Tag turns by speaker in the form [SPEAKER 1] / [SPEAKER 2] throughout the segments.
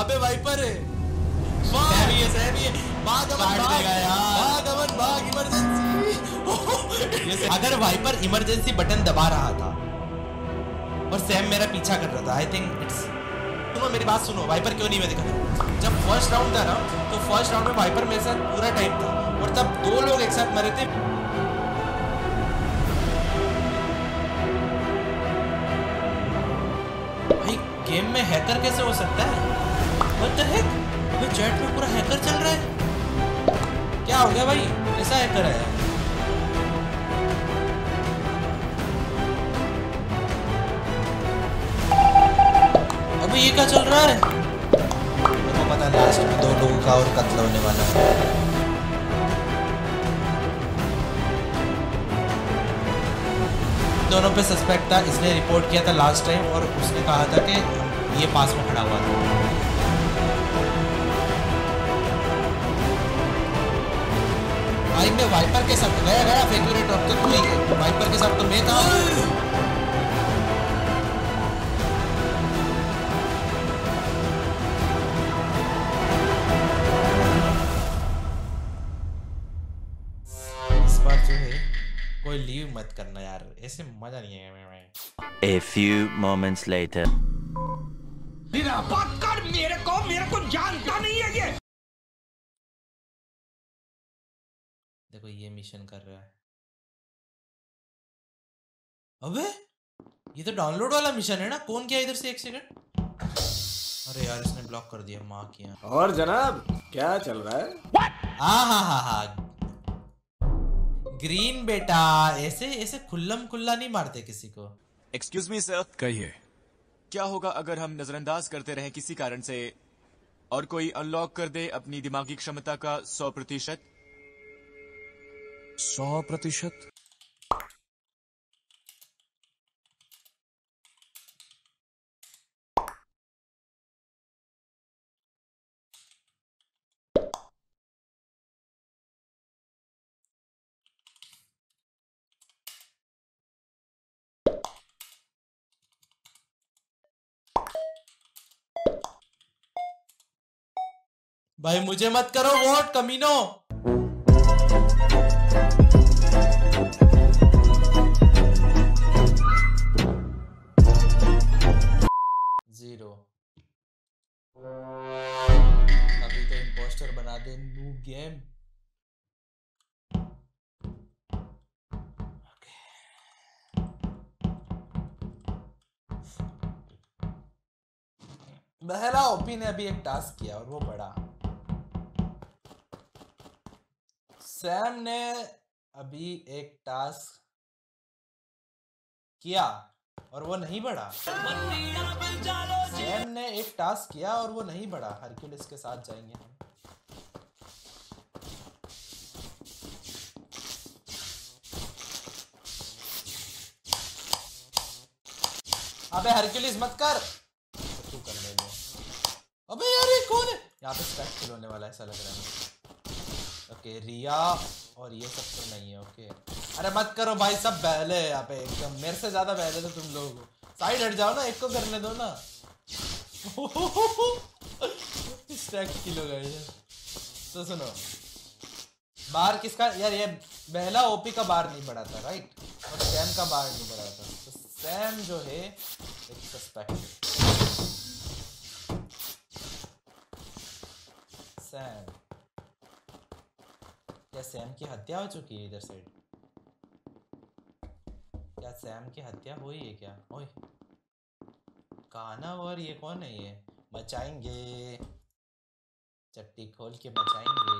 [SPEAKER 1] अबे वाइपर है। सैम ही है। सैम ही है भाग अमन भाग भाग अमन भाग इमरजेंसी
[SPEAKER 2] अगर वाइपर इमरजेंसी बटन दबा रहा था और सैम मेरा पीछा कर रहा था आई थिंक इट्स सुनो मेरी बात सुनो वाइपर क्यों नहीं मैं दिखा जब फ़र्स्ट राउंड था ना तो फ़र्स्ट राउंड में वाइपर मेरे साथ पूरा टाइम था और तब दो लोग एक साथ मरे थे। भाई गेम में हैकर कैसे हो सकता है? What the heck? अबे चैट में पूरा हैकर चल रहा है। क्या हो गया भाई? कैसा हैकर है? अबे ये क्या चल रहा है? को पता लास्ट में दो लोगों का और कत्ल होने वाला है। दोनों पे सस्पेक्ट था इसने रिपोर्ट किया था लास्ट टाइम और उसने कहा था कि ये पास में खड़ा हुआ था। भाई मैं वाइपर के साथ गया गया फेक्यूरेट अब तो तू ही है। वाइपर के साथ तो मैं था। इस बार जो है कोई लीव मत करना यार। ऐसे मज़ा नहीं है मैं
[SPEAKER 3] A few moments later.
[SPEAKER 2] देखो ये मिशन कर रहा है। अबे! ये तो डाउनलोड वाला मिशन है ना? कौन किया इधर से एक सेकंड अरे यार इसने ब्लॉक कर दिया माँ किया
[SPEAKER 1] और जनाब क्या चल रहा है?
[SPEAKER 2] हाँ हाँ हाँ हाँ। ग्रीन बेटा ऐसे ऐसे खुल्लम खुल्ला नहीं मारते किसी को।
[SPEAKER 4] एक्सक्यूज मी सर कहिए। क्या होगा अगर हम नजरअंदाज करते रहे किसी कारण से और कोई अनलॉक कर दे अपनी दिमागी क्षमता का सौ प्रतिशत? सौ प्रतिशत।
[SPEAKER 2] भाई मुझे मत करो वोट कमीनो। बहला ओपी ने अभी एक टास्क किया और वो बड़ा सैम ने अभी एक टास्क किया और वो नहीं बढ़ा सैम ने एक टास्क किया और वो नहीं बढ़ा हरक्यूलिस के साथ जाएँगे हम। अबे हरक्यूलिस मत कर तो तू कर ले लो अबे यार ये कौन है यहाँ पे स्टैक किल होने वाला है, ऐसा लग रहा है ओके रिया और ये सब तो नहीं है ओके अरे मत करो भाई, सब बहले हैं यहाँ पे, एकदम। मेरे से ज़्यादा बहले थे तुम लोग साइड हट जाओ ना, एक को करने दो ना। स्टैक किल गए। तो सुनो। बार किसका, यार ये बहला ओपी का बार नहीं बढ़ा था राइट और सैम का बार नहीं बढ़ा था। तो सैम जो है, एक सस्पेक्ट सैम क्या सैम की हत्या हो चुकी है इधर साइड क्या सैम की हत्या हुई है क्या? ओए काना और ये कौन है ये? बचाएँगे। चट्टी खोल के बचाएँगे।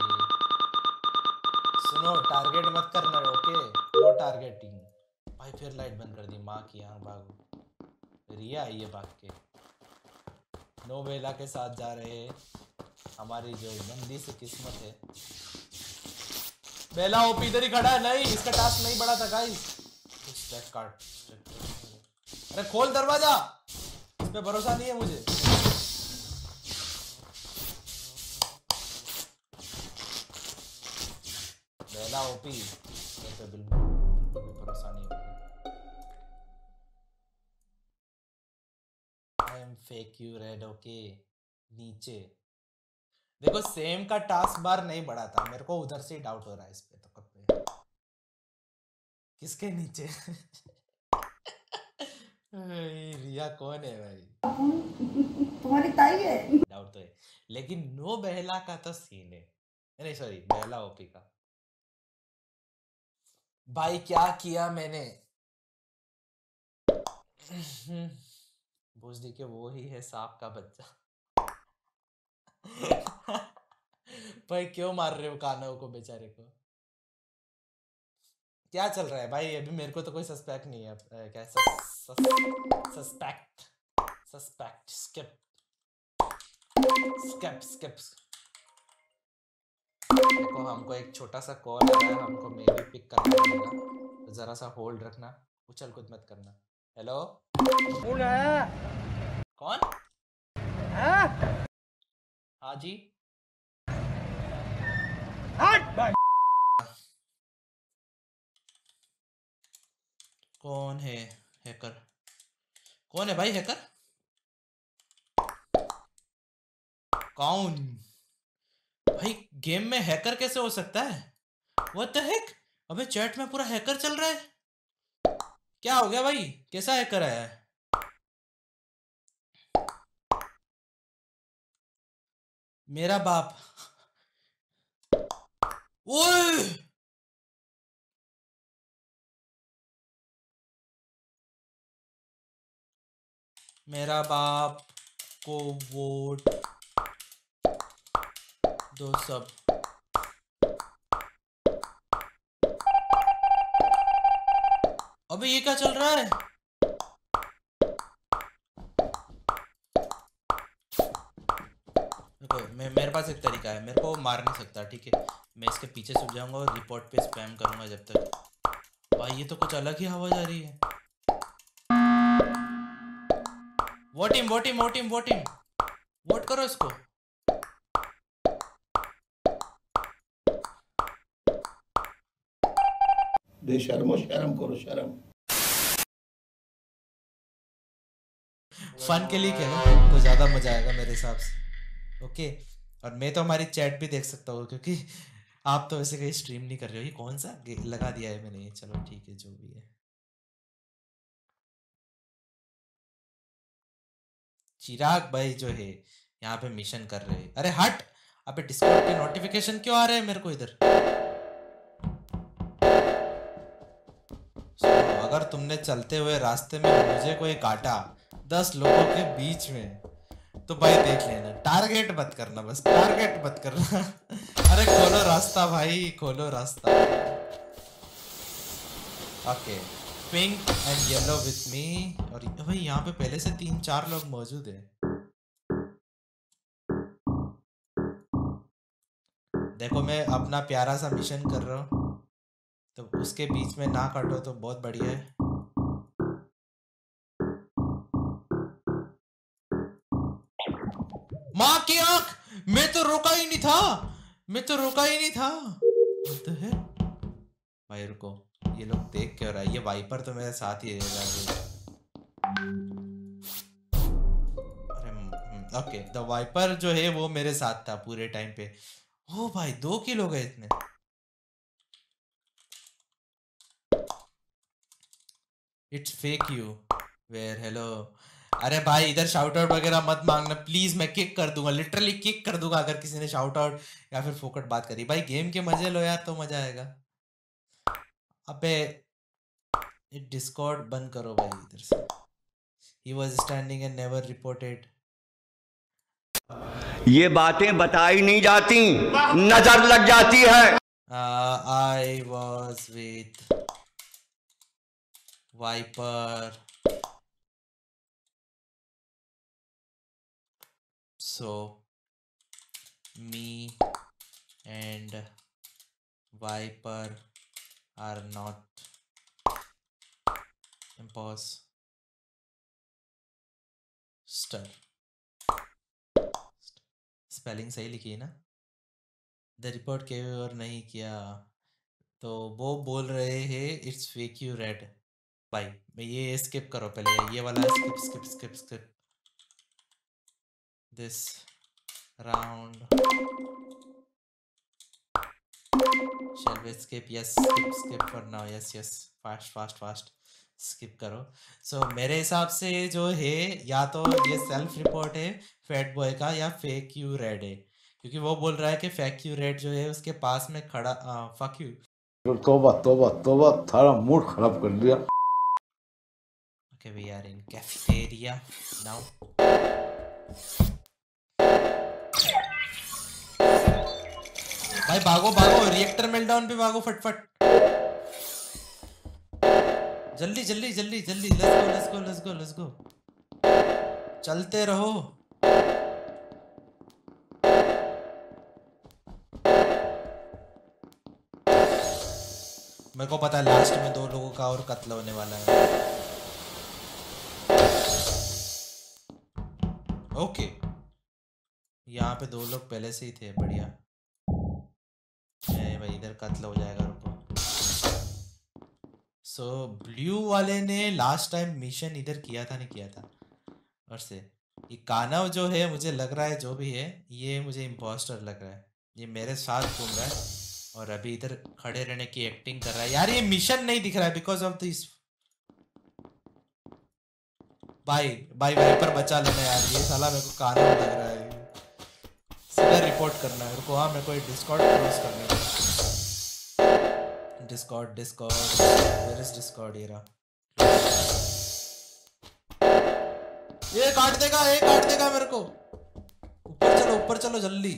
[SPEAKER 2] सुनो टारगेट मत करना ओके नो टारगेटिंग भाई, फिर लाइट बंद कर दी। माँ की यहाँ भागो। रिया आई है भाग के। नो बेला के साथ जा रहे हमारी जो गंदी सी किस्मत है। बेला ओपी इधर ही खड़ा है। नहीं, इसका टास्क नहीं बढ़ा था गाइस स्ट्रैक कार्ड अरे, खोल दरवाज़ा। इस पे भरोसा नहीं है मुझे। बेला ओपी इस पे बिल्कुल भरोसा नहीं है I am fake you red okay नीचे। देखो सेम का टास्क बार नहीं बढ़ा था। मेरे को उधर से ही डाउट हो रहा है इस पे तो कब पे। किसके नीचे? रिया कौन है भाई?
[SPEAKER 5] तुम्हारी ताई है?
[SPEAKER 2] डाउट तो है। लेकिन नो बहला का तो सीन है। नहीं सॉरी बहला ओपी का। भाई क्या किया मैंने? बुझ दी के वो ही है सांप का बच्चा। भाई क्यों मार रहे हो कानव को बेचारे को? क्या चल रहा है भाई? अभी मेरे को तो कोई सस्पेक्ट नहीं है क्या suspect suspect skip skip skip देखो हमको एक छोटा सा कॉल आ रहा है हमको मे भी पिक करना पड़ेगा। तो जरा सा होल्ड रखना उछल कूद मत करना। हेलो कौन हाँ जी? कौन है हैकर? कौन है भाई हैकर? कौन भाई, गेम में हैकर कैसे हो सकता है? व्हाट तो हेक अबे, चैट में पूरा हैकर चल रहा है। क्या हो गया भाई? कैसा हैकर आया है? मेरा बाप। मेरा बाप को वोट दो सब। अबे ये क्या चल रहा है? मैं मेरे पास एक तरीका है मेरे को मार नहीं सकता ठीक है? मैं इसके पीछे छुप जाऊँगा और रिपोर्ट पे स्पैम करूँगा जब तक। भाई ये तो कुछ अलग ही आवाज़ आ रही है। Vote him vote him vote him vote him vote करो इसको।
[SPEAKER 6] बेशर्मो शर्म करो शर्म।
[SPEAKER 2] फन के लिए खेलो तो ज़्यादा मज़ा आएगा मेरे हिसाब से। ओके और मैं तो हमारी चैट भी देख सकता हूँ, क्योंकि आप तो वैसे कहीं स्ट्रीम नहीं कर रहे हो। ये कौन सा लगा दिया है मैंने चलो ठीक है, जो भी है। चिराग भाई जो है, यहाँ पे मिशन कर रहे हैं। अरे हट! अबे डिस्कॉर्ड के नोटिफिकेशन क्यों आ रहे हैं मेरे को इधर? अगर तुमने चलते हुए रास्ते में मुझे कोई काटा, दस लोगों के बीच में तो भाई देख लेना। टारगेट मत करना बस टारगेट मत करना। अरे खोलो रास्ता भाई, खोलो रास्ता। Okay pink and yellow with me और भाई यहाँ पे पहले से तीन चार लोग मौजूद हैं। देखो मैं अपना प्यारा सा मिशन कर रहा हूँ। तो उसके बीच में ना काटो तो बहुत बढ़िया है। माँ की आँख, मैं तो रोका ही नहीं था। मैं तो रोका ही नहीं था। the heck? भाई रुको, ये लोग देख क्यों रहा है? ये वाइपर तो मेरे साथ ही रहेगा अरे ओके, द वाइपर जो है वो मेरे साथ था पूरे टाइम पे। ओ भाई, दो किलो गए इतने it's fake you where hello अरे भाई इधर शाउट आउट वगैरह मत मांगना। प्लीज़ मैं किक कर दूँगा लिटरली किक कर दूँगा अगर किसी ने शाउट आउट या फिर फोकट बात करी। भाई गेम के मज़े लो यार तो मज़ा आएगा। अबे डिस्कॉर्ड बंद करो भाई इधर से। He was standing and never reported
[SPEAKER 7] ये बातें बताई नहीं जाती नज़र लग जाती है।
[SPEAKER 2] I was with viper so, me and viper are not imposter spelling सही लिखी है ना? द रिपोर्ट के और नहीं किया। तो वो बोल रहे हैं इट्स फेक यू रेड भाई ये स्किप करो पहले। ये वाला skip skip skip skip this round. Shall we skip? Yes, skip, skip for now. Yes, yes. Fast, fast, fast. Skip करो सो so, मेरे हिसाब से जो है या तो ये सेल्फ रिपोर्ट है फैट बॉय का या फेक यू रेड है क्योंकि वो बोल रहा है कि फेक यू रेड जो है उसके पास में खड़ा फक यू
[SPEAKER 5] तोबा तोबा तोबा थारा मूड खराब कर दिया
[SPEAKER 2] Okay, we are in cafeteria now. भाई भागो भागो रिएक्टर मेल्टडाउन पे भागो फटफट। जल्दी जल्दी जल्दी जल्दी let's go let's go let's go let's go चलते रहो। मेरे को पता है लास्ट में दो लोगों का और कत्ल होने वाला है। ओके यहाँ पे दो लोग पहले से ही थे, बढ़िया। कत्ल हो जाएगा रुको। सो so, ब्लू वाले ने लास्ट टाइम मिशन इधर किया था नहीं किया था। और से ये कानव जो है मुझे लग रहा है जो भी है ये मुझे इम्पोस्टर लग रहा है। ये मेरे साथ घूम रहा है और अभी इधर खड़े रहने की एक्टिंग कर रहा है। यार ये मिशन नहीं दिख रहा है बिकॉज़ ऑफ़ दिस भाई भाई भाई पर बचा लेना यार। ये साला मेरे को कानून लग रहा है। सीधा रिपोर्ट करना है। रुको हाँ मेरे को डिस्कॉर्ड क्रॉस करना है। Discord Discord where is Discord ये रहा ये काट देगा, ये काट देगा मेरे को। ऊपर चलो ऊपर चलो जल्दी।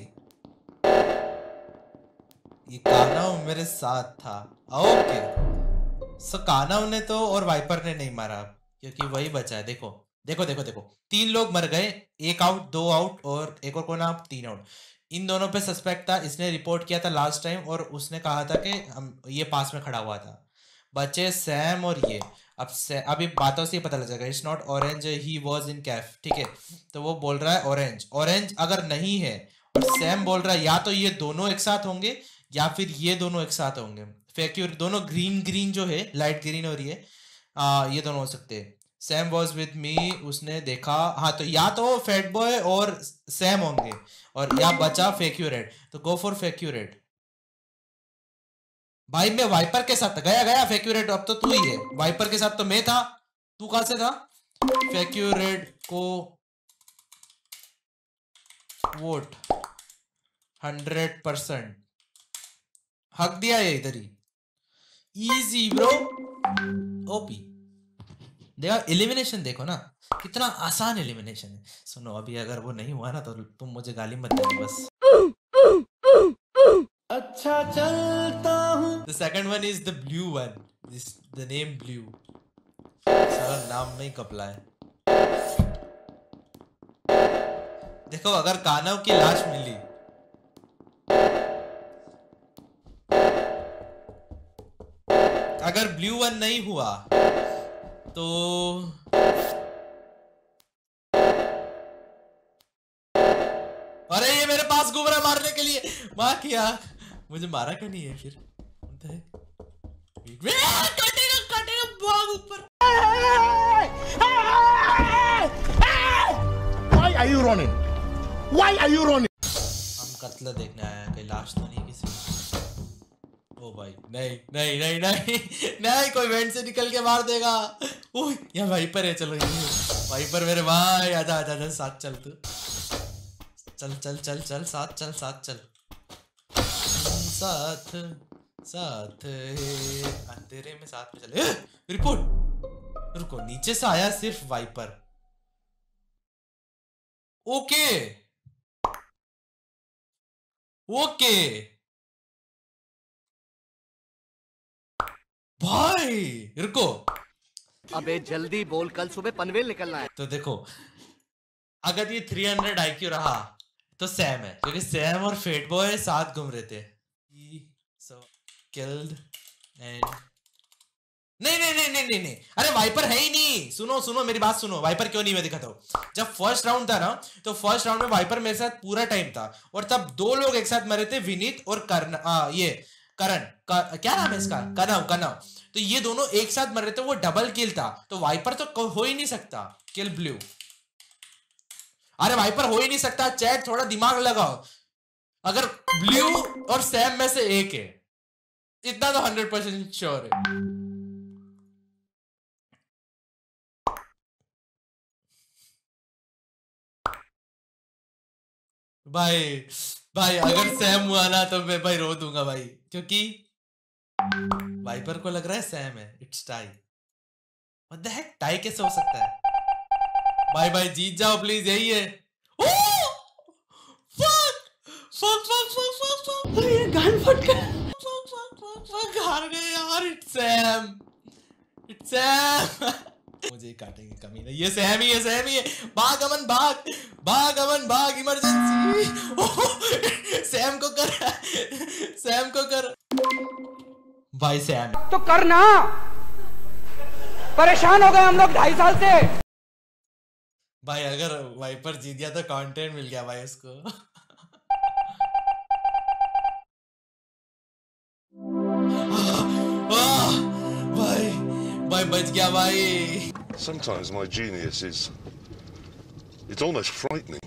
[SPEAKER 2] ये कानव मेरे साथ था। ओके सो कानव ने तो और वाइपर ने नहीं मारा, क्योंकि वही बचा है। देखो देखो देखो देखो। तीन लोग मर गए एक आउट दो आउट और एक और कोना तीन आउट इन दोनों पे सस्पेक्ट था इसने रिपोर्ट किया था लास्ट टाइम और उसने कहा था कि हम ये पास में खड़ा हुआ था। बचे सैम और ये। अब अभी बातों से ही पता लग जाएगा it's not orange he was in cafe ठीक है? तो वो बोल रहा है ऑरेंज ऑरेंज अगर नहीं है और सैम बोल रहा है या तो ये दोनों एक साथ होंगे या फिर ये दोनों एक साथ होंगे। फैक्यूर दोनों ग्रीन ग्रीन जो है लाइट ग्रीन और ये आ, ये दोनों हो सकते हैं। सैम वॉज़ विद मी उसने देखा। हाँ तो या तो फैट बॉय और सैम होंगे। और या बचा फेक्यूरेट तो गो फॉर फेक्यूरेट भाई, मैं वाइपर के साथ, गया गया फेक्यूरेट अब तो तू ही है। वाइपर के साथ तो मैं था। तू कहाँ से था? फेक्यूरेट को वोट हंड्रेड परसेंट हक दिया है इधर ही। इजी ब्रो ओपी देखा एलिमिनेशन देखो ना कितना आसान एलिमिनेशन है। सुनो अभी अगर वो नहीं हुआ ना तो तुम मुझे गाली मत देना बस। अच्छा चलता हूँ। The second one is the blue one this the name blue सारा नाम में ही कपला है। देखो अगर कानव की लाश मिली। अगर ब्लू वन नहीं हुआ तो अरे ये मेरे पास घूम रहा मारने के लिए। मार किया मुझे मारा क्या नहीं है फिर? कटेगा कटेगा भाग ऊपर।
[SPEAKER 8] Why are you running? Why are you running?
[SPEAKER 2] हम कत्ल देखने आए हैं कहीं लाश तो नहीं किसी ओ भाई नहीं नहीं नहीं नहीं नहीं कोई वेंट से निकल के मार देगा। यहाँ वाइपर है, चलो ये वाइपर मेरे भाई आजा आजा आजा साथ चल तू। चल चल चल चल, साथ चल साथ चल। साथ साथ अंधेरे में साथ में चले। रिपोर्ट रुको, नीचे से आया सिर्फ़ वाइपर। ओके। ओके। भाई, रुको।
[SPEAKER 9] अबे जल्दी बोल कल सुबह पनवेल निकलना है।
[SPEAKER 2] तो देखो अगर ये 300 आईक्यू रहा तो सैम है क्योंकि सैम और फेट बॉय साथ घूम रहे थे। सो किल्ड एंड नहीं नहीं नहीं नहीं नहीं अरे वाइपर है ही नहीं। सुनो सुनो मेरी बात सुनो। वाइपर क्यों नहीं मैं दिखाता हूँ। जब फ़र्स्ट राउंड था ना तो फ़र्स्ट राउंड में वाइपर मेरे साथ पूरा टाइम था। और तब दो लोग एक साथ मरे थे विनीत और कर्ण आ, ये करण कर, क्या नाम है इसका? कनव कनव। तो ये दोनों एक साथ मर रहे थे वो डबल किल था। तो वाइपर तो हो ही नहीं सकता। किल ब्लू अरे वाइपर हो ही नहीं सकता। चैट थोड़ा दिमाग लगाओ। अगर ब्लू और सैम में से एक है इतना तो हंड्रेड परसेंट श्योर है। भाई भाई अगर सैम हुआ ना तो मैं भाई रो दूँगा भाई क्योंकि वाइपर को लग रहा है सैम है it's tie what the heck tie कैसे हो सकता है? भाई भाई जीत जाओ प्लीज़ यही है। ओ fuck fuck fuck fuck fuck fuck अरे ये गान फट गया। फक फक फक फक हार गए यार इट्स सैम इट्स सैम मुझे काटेंगे कमी नहीं। ये सैम ही है सैम ही भाग अमन भाग भाग अमन भाग इमरजेंसी सैम को कर सैम को कर। भाई सैम
[SPEAKER 10] तो करना। परेशान हो गए हम लोग ढाई साल से।
[SPEAKER 2] भाई अगर वाइपर जीत गया तो कंटेंट मिल गया भाई उसको। भाई भाई बच गया भाई।
[SPEAKER 11] Sometimes my genius is. It's almost frightening.